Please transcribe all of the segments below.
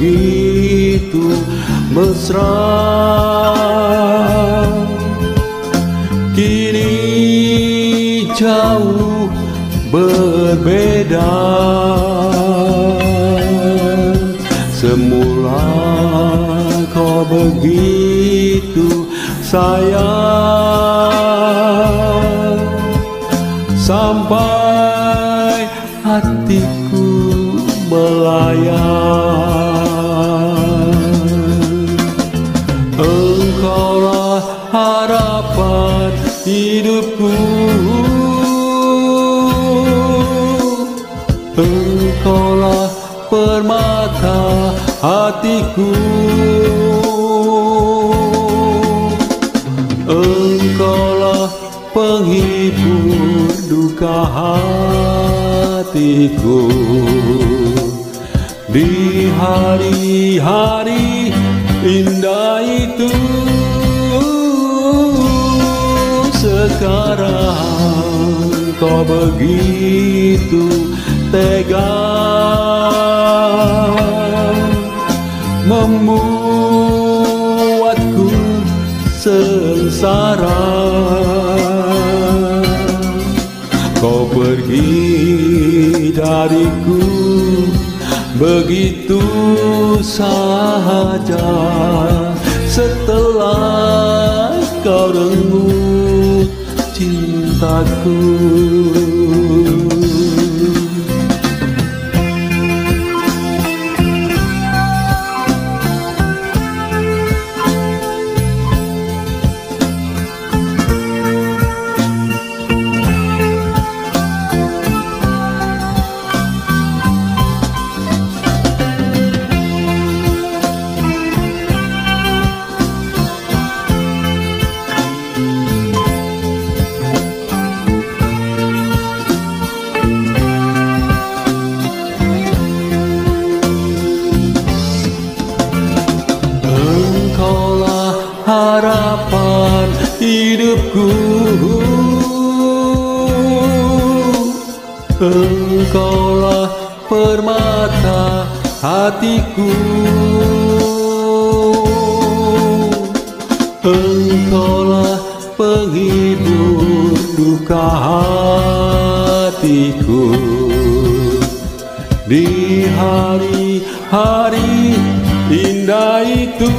begitu mesra. Kini jauh berbeda. Semula kau begitu sayang. Sampai hatiku melayang Engkaulah harapan hidupku. Engkaulah permata hatiku. Engkaulah penghibur duka hatiku. Di hari-hari indah itu Sekarang kau begitu tega Membuatku sengsara. Kau pergi dariku begitu saja cintaku harapan hidupku. Engkaulah permata hatiku. Engkaulah penghibur duka hatiku. Di hari-hari indah itu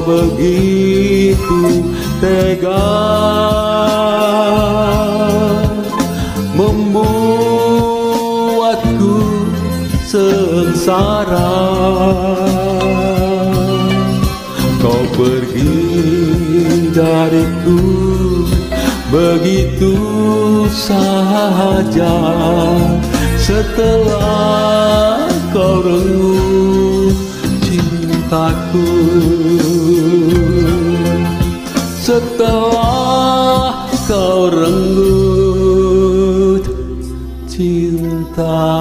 begitu tega Membuatku sengsara. Kau pergi dariku begitu saja Setelah kau renggut cintaku. Setelah kau renggut cintaku